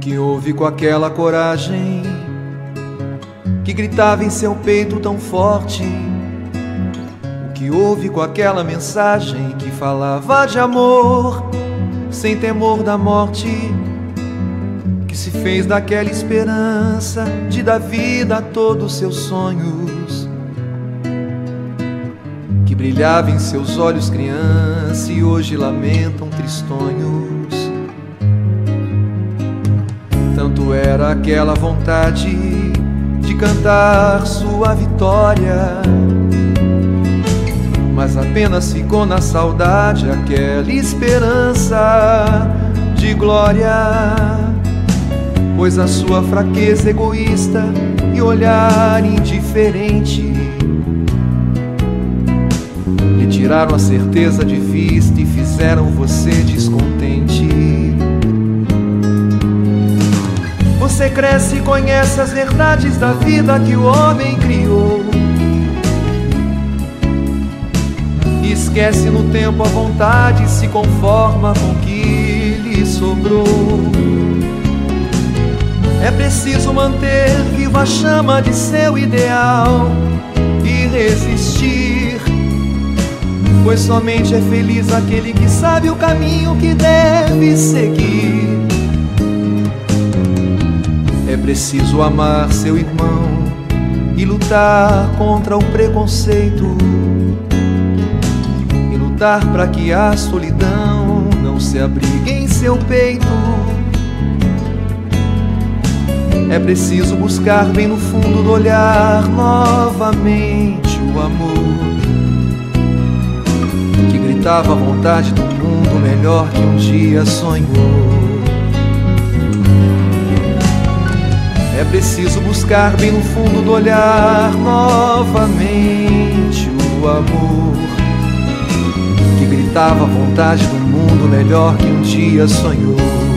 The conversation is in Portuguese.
que houve com aquela coragem que gritava em seu peito tão forte? O que houve com aquela mensagem que falava de amor sem temor da morte? Que se fez daquela esperança de dar vida a todos os seus sonhos? Que brilhava em seus olhos criança e hoje lamentam tristonhos? Tanto era aquela vontade de cantar sua vitória. Mas apenas ficou na saudade aquela esperança de glória. Pois a sua fraqueza egoísta e olhar indiferente lhe tiraram a certeza de vista e fizeram você descontente. Você cresce e conhece as verdades da vida que o homem criou. E esquece no tempo a vontade, se conforma com o que lhe sobrou. É preciso manter viva a chama de seu ideal e resistir. Pois somente é feliz aquele que sabe o caminho que deve seguir. Preciso amar seu irmão e lutar contra o preconceito. E lutar para que a solidão não se abrigue em seu peito. É preciso buscar bem no fundo do olhar novamente o amor que gritava a vontade do mundo melhor que um dia sonhou. Preciso buscar bem no fundo do olhar novamente o amor que gritava a vontade do mundo melhor que um dia sonhou.